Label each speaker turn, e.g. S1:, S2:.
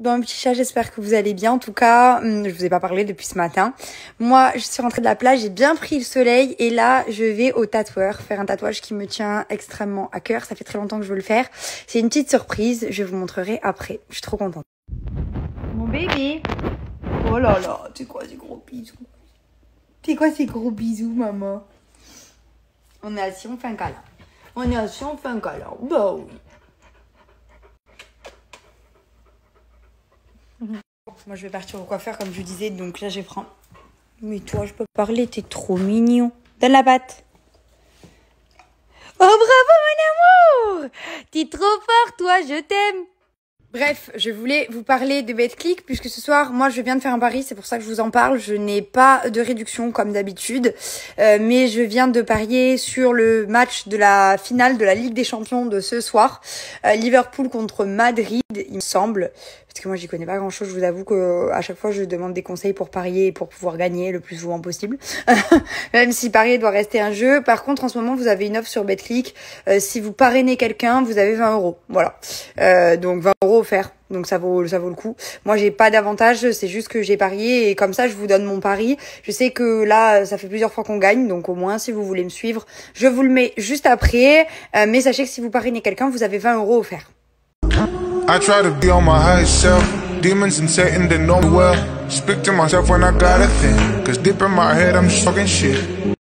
S1: Bon, petit chat, j'espère que vous allez bien. En tout cas, hum, je vous ai pas parlé depuis ce matin. Moi, je suis rentrée de la plage, j'ai bien pris le soleil et là, je vais au tatoueur faire un tatouage qui me tient extrêmement à cœur. Ça fait très longtemps que je veux le faire. C'est une petite surprise, je vous montrerai après. Je suis trop contente. Mon bébé. Oh là là, c'est quoi ces gros bisous C'est quoi ces gros bisous, maman? On est assis, on fait un câlin. On est assis, on fait un câlin. Bah. Moi, je vais partir au coiffeur, comme je disais. Donc là, je prends. Mais toi, je peux parler, t'es trop mignon. Donne la patte. Oh, bravo, mon amour T'es trop fort, toi, je t'aime Bref, je voulais vous parler de BetClick puisque ce soir, moi, je viens de faire un pari, c'est pour ça que je vous en parle. Je n'ai pas de réduction comme d'habitude, euh, mais je viens de parier sur le match de la finale de la Ligue des Champions de ce soir, euh, Liverpool contre Madrid, il me semble. Parce que moi, j'y connais pas grand chose. Je vous avoue que à chaque fois, je demande des conseils pour parier et pour pouvoir gagner le plus souvent possible. Même si parier doit rester un jeu. Par contre, en ce moment, vous avez une offre sur BetClick. Euh, si vous parrainez quelqu'un, vous avez 20 euros. Voilà. Euh, donc 20 euros offerts. Donc ça vaut ça vaut le coup. Moi j'ai pas d'avantage, c'est juste que j'ai parié et comme ça je vous donne mon pari. Je sais que là ça fait plusieurs fois qu'on gagne, donc au moins si vous voulez me suivre, je vous le mets juste après. Euh, mais sachez que si vous parrainez quelqu'un, vous avez 20 euros offerts.
S2: I try to be on my highest self. Demons and Satan, they know me well. Speak to myself when I got a thing. Cause deep in my head, I'm just talking shit.